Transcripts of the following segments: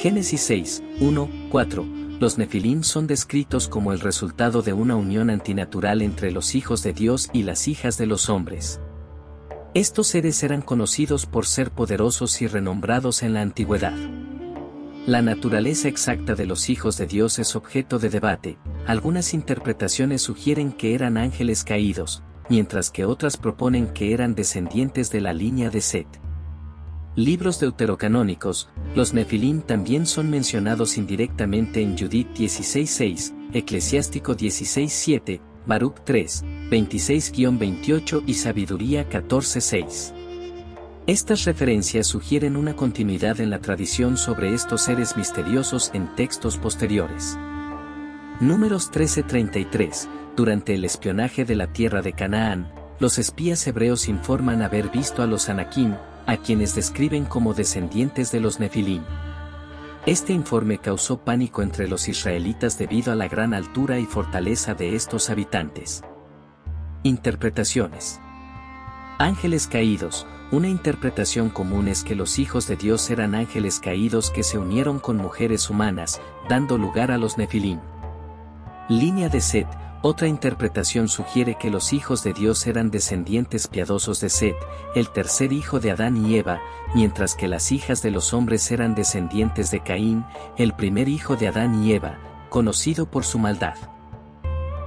Génesis 6, 1, 4. Los nefilim son descritos como el resultado de una unión antinatural entre los hijos de Dios y las hijas de los hombres. Estos seres eran conocidos por ser poderosos y renombrados en la antigüedad. La naturaleza exacta de los hijos de Dios es objeto de debate, algunas interpretaciones sugieren que eran ángeles caídos, mientras que otras proponen que eran descendientes de la línea de Set. Libros deuterocanónicos, los Nefilim también son mencionados indirectamente en Judith 16.6, Eclesiástico 16.7, Baruch 3, 26-28 y Sabiduría 14.6. Estas referencias sugieren una continuidad en la tradición sobre estos seres misteriosos en textos posteriores. Números 13:33 Durante el espionaje de la tierra de Canaán, los espías hebreos informan haber visto a los Anakim, a quienes describen como descendientes de los Nefilim. Este informe causó pánico entre los israelitas debido a la gran altura y fortaleza de estos habitantes. Interpretaciones. Ángeles caídos, una interpretación común es que los hijos de Dios eran ángeles caídos que se unieron con mujeres humanas, dando lugar a los nefilim. Línea de Set, otra interpretación sugiere que los hijos de Dios eran descendientes piadosos de Set, el tercer hijo de Adán y Eva, mientras que las hijas de los hombres eran descendientes de Caín, el primer hijo de Adán y Eva, conocido por su maldad.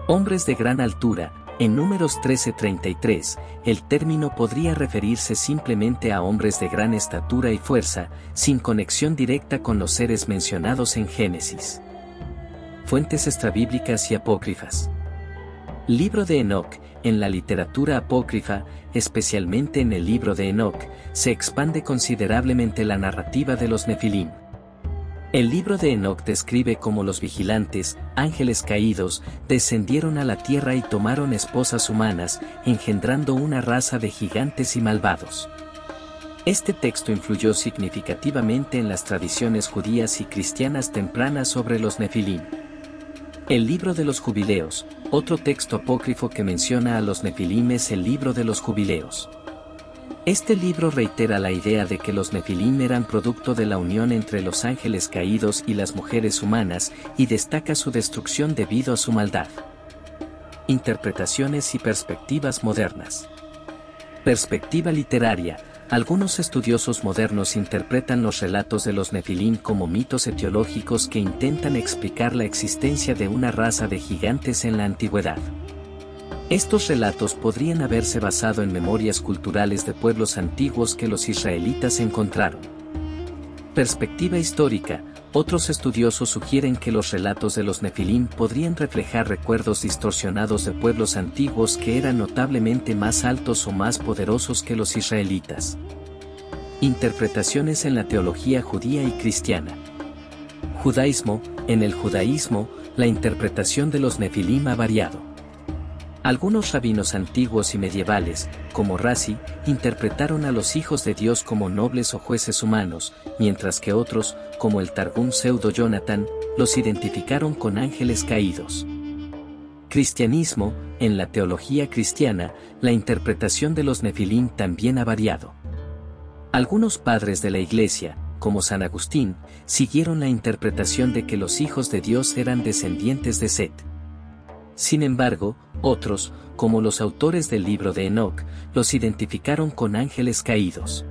Hombres de gran altura, en números 1333, el término podría referirse simplemente a hombres de gran estatura y fuerza, sin conexión directa con los seres mencionados en Génesis. Fuentes extrabíblicas y apócrifas. Libro de Enoch, en la literatura apócrifa, especialmente en el libro de Enoch, se expande considerablemente la narrativa de los Nefilim. El libro de Enoch describe cómo los vigilantes, ángeles caídos, descendieron a la tierra y tomaron esposas humanas, engendrando una raza de gigantes y malvados. Este texto influyó significativamente en las tradiciones judías y cristianas tempranas sobre los nefilim. El libro de los jubileos, otro texto apócrifo que menciona a los nefilim es el libro de los jubileos. Este libro reitera la idea de que los nefilim eran producto de la unión entre los ángeles caídos y las mujeres humanas y destaca su destrucción debido a su maldad. Interpretaciones y perspectivas modernas. Perspectiva literaria. Algunos estudiosos modernos interpretan los relatos de los nefilim como mitos etiológicos que intentan explicar la existencia de una raza de gigantes en la antigüedad. Estos relatos podrían haberse basado en memorias culturales de pueblos antiguos que los israelitas encontraron. Perspectiva histórica, otros estudiosos sugieren que los relatos de los nefilim podrían reflejar recuerdos distorsionados de pueblos antiguos que eran notablemente más altos o más poderosos que los israelitas. Interpretaciones en la teología judía y cristiana. Judaísmo, en el judaísmo, la interpretación de los nefilim ha variado. Algunos rabinos antiguos y medievales, como Razi, interpretaron a los hijos de Dios como nobles o jueces humanos, mientras que otros, como el Targum Pseudo Jonathan, los identificaron con ángeles caídos. Cristianismo, en la teología cristiana, la interpretación de los nefilim también ha variado. Algunos padres de la Iglesia, como San Agustín, siguieron la interpretación de que los hijos de Dios eran descendientes de Set. Sin embargo, otros, como los autores del libro de Enoch, los identificaron con ángeles caídos.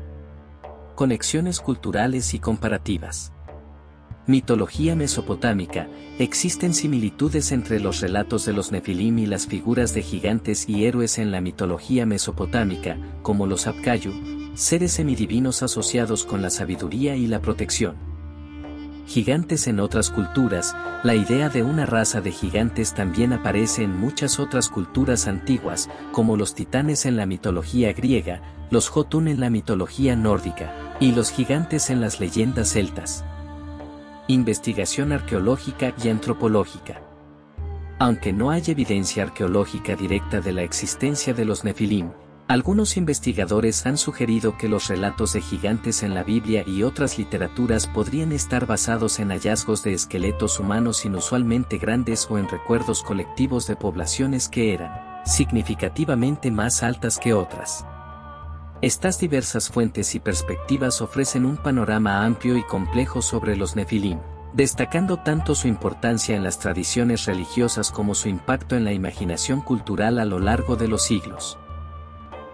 Conexiones culturales y comparativas. Mitología mesopotámica, existen similitudes entre los relatos de los Nefilim y las figuras de gigantes y héroes en la mitología mesopotámica, como los Apkayu, seres semidivinos asociados con la sabiduría y la protección gigantes en otras culturas, la idea de una raza de gigantes también aparece en muchas otras culturas antiguas, como los titanes en la mitología griega, los Jotun en la mitología nórdica, y los gigantes en las leyendas celtas. Investigación arqueológica y antropológica. Aunque no hay evidencia arqueológica directa de la existencia de los Nefilim, algunos investigadores han sugerido que los relatos de gigantes en la Biblia y otras literaturas podrían estar basados en hallazgos de esqueletos humanos inusualmente grandes o en recuerdos colectivos de poblaciones que eran significativamente más altas que otras. Estas diversas fuentes y perspectivas ofrecen un panorama amplio y complejo sobre los nefilim, destacando tanto su importancia en las tradiciones religiosas como su impacto en la imaginación cultural a lo largo de los siglos.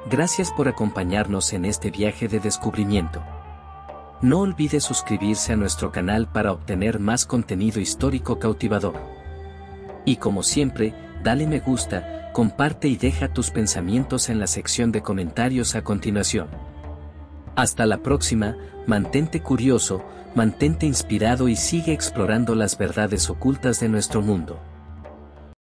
Gracias por acompañarnos en este viaje de descubrimiento. No olvide suscribirse a nuestro canal para obtener más contenido histórico cautivador. Y como siempre, dale me gusta, comparte y deja tus pensamientos en la sección de comentarios a continuación. Hasta la próxima, mantente curioso, mantente inspirado y sigue explorando las verdades ocultas de nuestro mundo.